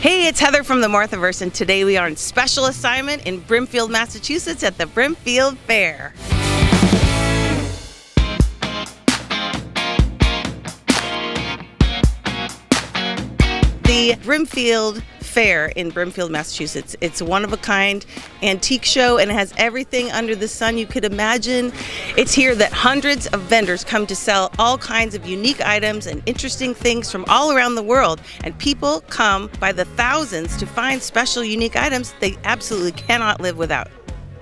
Hey, it's Heather from the Marthaverse, and today we are on special assignment in Brimfield, Massachusetts at the Brimfield Fair. The Brimfield Fair in Brimfield, Massachusetts. It's one of a kind antique show and it has everything under the sun you could imagine. It's here that hundreds of vendors come to sell all kinds of unique items and interesting things from all around the world. And people come by the thousands to find special, unique items they absolutely cannot live without.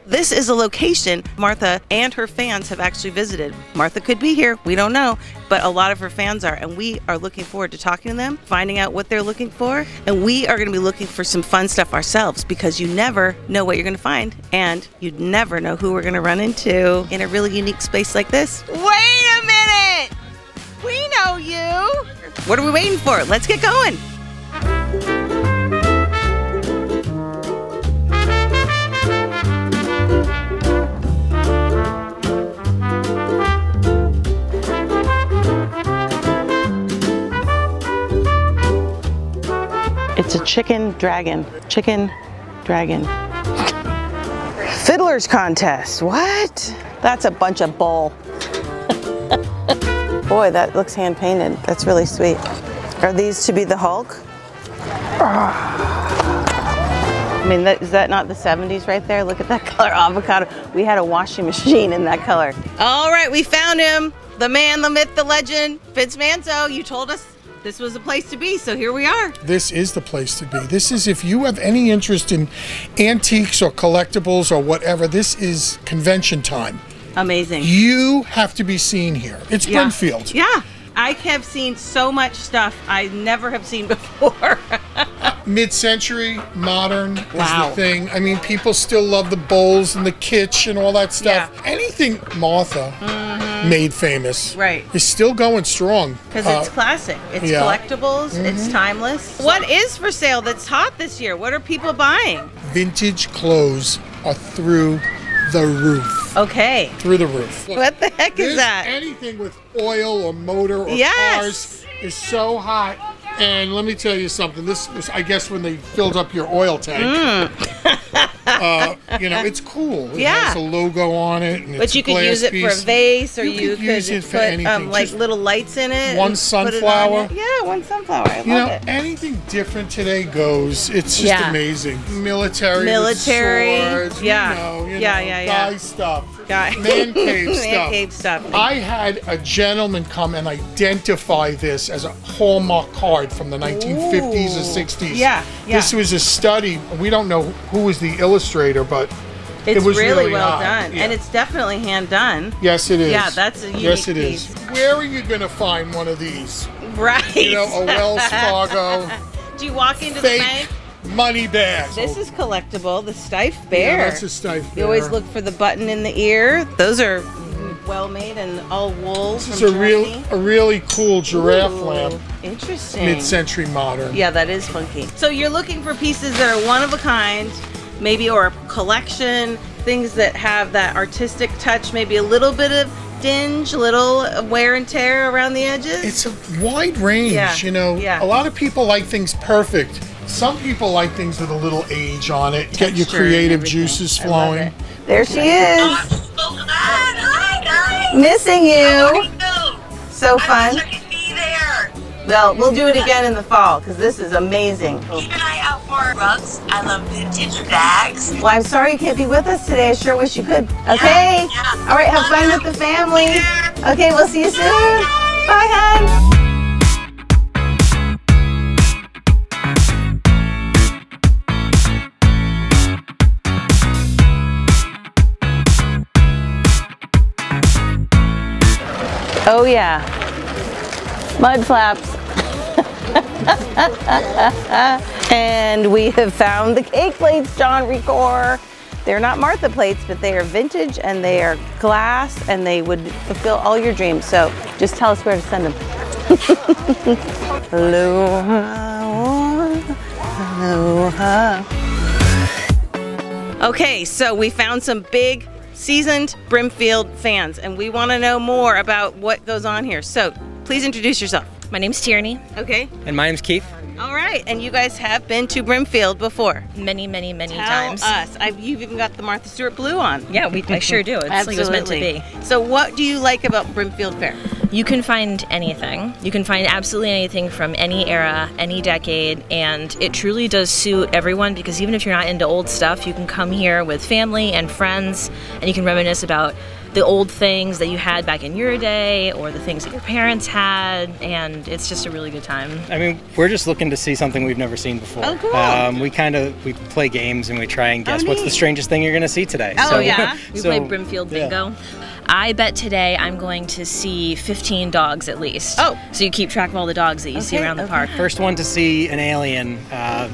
This is a location Martha and her fans have actually visited. Martha could be here, we don't know, but a lot of her fans are, and we are looking forward to talking to them, finding out what they're looking for, and we are going to be looking for some fun stuff ourselves because you never know what you're going to find, and you never know who we're going to run into in a really unique space like this. Wait a minute! We know you! What are we waiting for? Let's get going! Chicken dragon. Chicken dragon. Fiddler's contest. What? That's a bunch of bull. Boy, that looks hand painted. That's really sweet. Are these to be the Hulk? I mean, that, is that not the 70s right there? Look at that color avocado. We had a washing machine in that color. All right, we found him. The man, the myth, the legend, Vince Manzo. You told us this was a place to be, so here we are. This is the place to be. This is if you have any interest in antiques or collectibles or whatever, this is convention time. Amazing. You have to be seen here. It's Yeah. Brimfield. Yeah. I have seen so much stuff I never have seen before. Mid-century, modern Wow. is the thing. I mean, people still love the bowls and the kitsch and all that stuff. Yeah. Anything Martha made famous Right. is still going strong. Because Uh, it's classic. It's yeah. collectibles. It's timeless. What is for sale that's hot this year? What are people buying? vintage clothes are through the roof. Okay. Through the roof. What the heck is that? Anything with oil or motor or Yes. cars is so hot. And let me tell you something. This was, I guess, when they filled up your oil tank. Mm. Uh, you know, it's cool. It. Yeah. has a logo on it. And But you could use it for a vase, or You you, could use it for put anything, um, like just little lights in it. one and it on sunflower. Yeah, one sunflower. I You know, it. anything different today goes. It's just Yeah. amazing. Military, Military, swords, yeah. you know, you Yeah, know, yeah, yeah. guy stuff, Guy- man cave stuff. Man cave stuff. I had a gentleman come and identify this as a Hallmark card from the 1950s or 60s. Yeah, yeah. This was a study. We don't know who was the illustrator, but It's it was really, really well hot, done, yeah. and it's definitely hand done. yes, it is. Yeah, that's a Yes, unique it is. piece. Where are you going to find one of these? Right. You know, a Wells Fargo Do you walk into the fake bank? money bag. This is collectible. The Steiff Yeah, Bear. that's a Steiff you always look for the button in the ear. Those are well made and all wool This is a real, a really cool giraffe Ooh, lamp, Interesting. mid-century modern. Yeah, that is funky. So you're looking for pieces that are one of a kind, maybe or a collection, things that have that artistic touch, maybe a little bit of dinge, little wear and tear around the edges. It's a wide range, Yeah, you know. yeah. A lot of people like things perfect. Some people like things with a little age on it. Get your creative juices flowing. There she is, Hi guys! missing you. you? So fun. I could be there. Well, we'll do it again in the fall because this is amazing. Keep an eye out for rugs. I love vintage bags. Well, I'm sorry you can't be with us today. I sure wish you could. Okay. Yeah. All right. Have fun with the family. Okay. We'll see you soon. Bye, hon. Oh yeah. Mud flaps. And we have found the cake plates, John Recor. They're not Martha plates, but they are vintage and they are glass and they would fulfill all your dreams. So just tell us where to send them. Aloha, aloha. Okay, so we found some big seasoned Brimfield fans and we want to know more about what goes on here. So please introduce yourself. My name's Tierney, Okay. and my name's Keith. All right, and you guys have been to Brimfield before. Many, many, many Tell times. us. I've, you've even got the Martha Stewart blue on. Yeah, we, I sure do. It's like it was meant to be. So, what do you like about Brimfield Fair? You can find anything. You can find absolutely anything from any era, any decade, and it truly does suit everyone because even if you're not into old stuff, you can come here with family and friends and you can reminisce about the old things that you had back in your day or the things that your parents had, and it's just a really good time. I mean, we're just looking to see something we've never seen before. Oh, cool. Um, we kind of we play games and we try and guess what's the strangest thing you're going to see today. Oh, yeah? We so- play Brimfield yeah. Bingo. I bet today I'm going to see 15 dogs at least. Oh. So you keep track of all the dogs that you see around the okay. park. First one to see an alien, uh,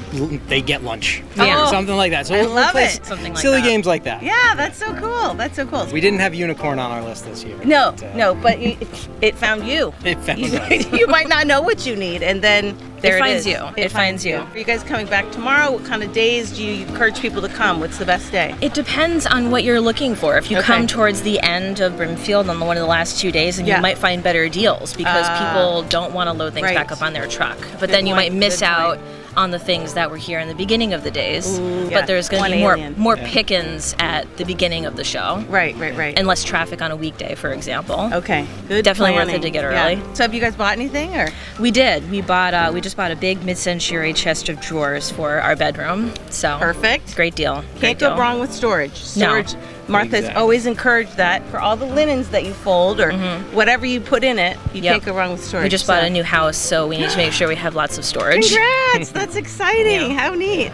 they get lunch. Yeah. Or something like that. So I we'll, we'll love play it. Something like silly that. games like that. Yeah, that's so cool. That's so cool. We didn't have unicorn on our list this year. no, but, uh, no, but you, it found you. It found you, you might not know what you need, and then there it, finds is. you. It finds you. Are you guys coming back tomorrow? What kind of days do you encourage people to come? What's the best day? It depends on what you're looking for. If you Okay. come towards the end of Brimfield on one of the last two days, and Yeah. you might find better deals because Ah. people don't want to load things Right. back up on their truck. But Good then you point, might miss good out point. On the things that were here in the beginning of the days. Ooh, but yeah. there's going to be more alien. more Yeah. pickings at the beginning of the show, Right, right, right. and less traffic on a weekday, for example. okay, good. Definitely worth it to get Yeah. early. So, have you guys bought anything, or We did. We bought. Uh, we just bought a big mid-century chest of drawers for our bedroom. So perfect? Great deal. Can't Great go deal. wrong with storage. No. Martha's Exactly. always encouraged that for all the linens that you fold or whatever you put in it, you Mm-hmm. Yep. can't go wrong with storage. We just bought a new house, so we need to make sure we have lots of storage. Congrats! That's exciting. Yeah. How neat.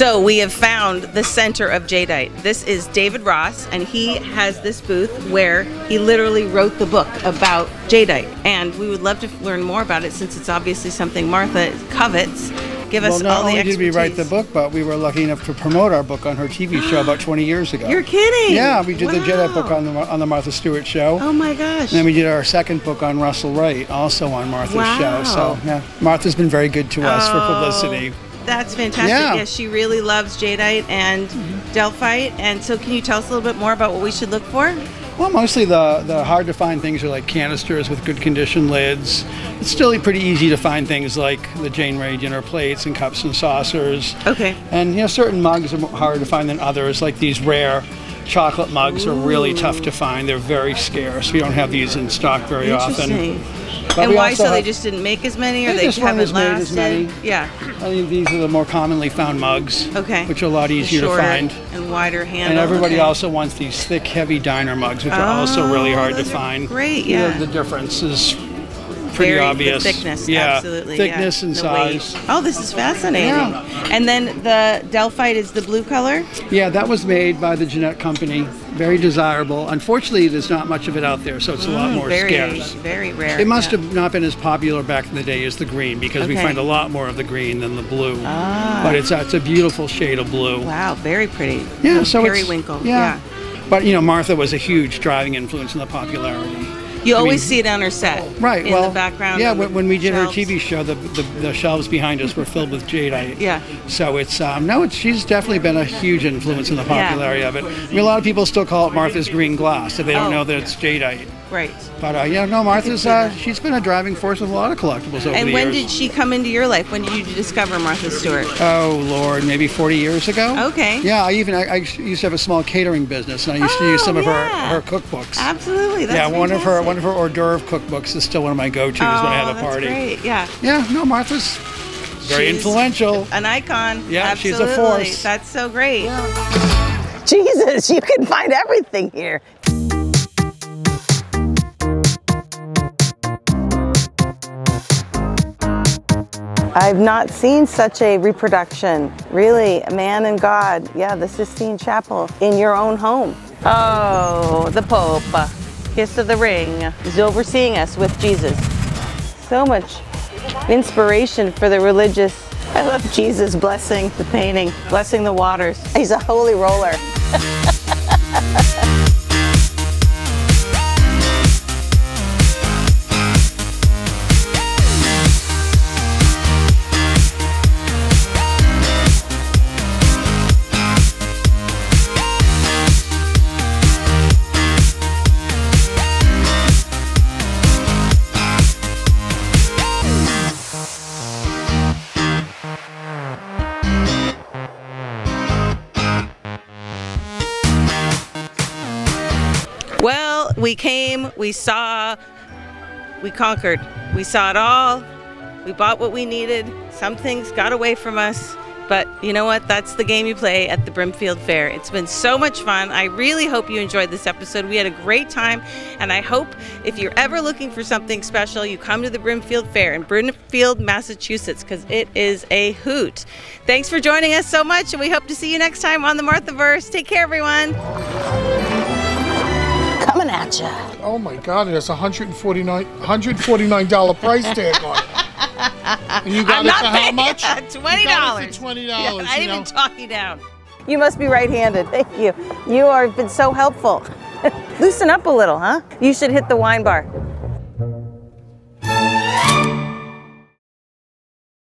So we have found the center of Jadeite. This is David Ross, and he has this booth where he literally wrote the book about Jadeite. And we would love to learn more about it since it's obviously something Martha covets. Give us Well, not all the only did we write the book, but we were lucky enough to promote our book on her TV show about 20 years ago. You're kidding? Yeah, we did the Jadeite book on the on the Martha Stewart show. Oh my gosh. And then we did our second book on Russell Wright, also on Martha's Wow. show. So yeah, Martha's been very good to us for oh. publicity. That's fantastic. Yeah. Yes, she really loves Jadeite and Delphite. And so, can you tell us a little bit more about what we should look for? Well, mostly the the hard to find things are like canisters with good condition lids. It's still pretty easy to find things like the Jane Ray dinner plates and cups and saucers. Okay. And you know, certain mugs are harder to find than others, like these rare chocolate mugs are really tough to find. They're very scarce. We don't have these in stock very often. But and why? So they just didn't make as many, or They they, just haven't as lasted? as many. Yeah. I think these are the more commonly found mugs, Okay. which are a lot easier to find. and wider handle. And everybody okay. also wants these thick, heavy diner mugs, which are also really Oh, hard to oh, are find. great, You know, yeah. the difference is pretty Very- the obvious. thickness, yeah, absolutely. thickness yeah. and The weight. size. Oh, this is fascinating. Yeah. And then the Delphite is the blue color. Yeah, that was made by the Jeannette Company. Very desirable. Unfortunately, there's not much of it out there, so it's a lot more Mm, very, scarce. very rare. It must yeah. have not been as popular back in the day as the green because we find a lot more of the green than the blue. Ah. But it's it's a beautiful shade of blue. Wow, very pretty. Yeah, so it's periwinkle. Yeah. But you know, Martha was a huge driving influence in the popularity. You I always mean- see it on her set. Right. In well, the background. Yeah, when, when we did shelves. her TV show, the, the the shelves behind us were filled with jadeite. Yeah. So it's um, no, it's, she's definitely been a huge influence in the popularity of it. I mean, a lot of people still call it Martha's green glass if they don't Oh, know that it's jadeite. Right. But uh, yeah, no, Martha's uh, she's been a driving force with a lot of collectibles over And the when years. did she come into your life? When did you discover Martha Stewart? Oh Lord, maybe 40 years ago. Okay. Yeah, I even I, I used to have a small catering business, and I used to use Oh, some of yeah. her her cookbooks. Absolutely. That's yeah, one of her one of her hors d'oeuvre cookbooks is still one of my go-tos when I have Oh, a that's party. great. Yeah. Yeah, no, Martha's very She's influential. An icon. Yeah, she's a force. That's so great. Jesus, you can find everything here. I've not seen such a reproduction. Really, man and God. Yeah, the Sistine Chapel in your own home. Oh, the Pope. Kiss of the ring is overseeing us with Jesus. So much inspiration for the religious. I love Jesus blessing the painting, blessing the waters. He's a holy roller. We came, we saw, we conquered. We saw it all. We bought what we needed. Some things got away from us. But you know what? That's the game you play at the Brimfield Fair. It's been so much fun. I really hope you enjoyed this episode. We had a great time, and I hope if you're ever looking for something special, you come to the Brimfield Fair in Brimfield, Massachusetts, because it is a hoot. Thanks for joining us so much, and we hope to see you next time on the Marthaverse. Take care, everyone. Coming at you. Oh my God, it has a $149, $149 price tag on it. And you got I'm it not for how paying much? it. You Twenty got dollars. it for $20, I you didn't know? even talk you down. You must be right-handed. Thank you. You are been so helpful. Loosen up a little, huh? You should hit the wine bar.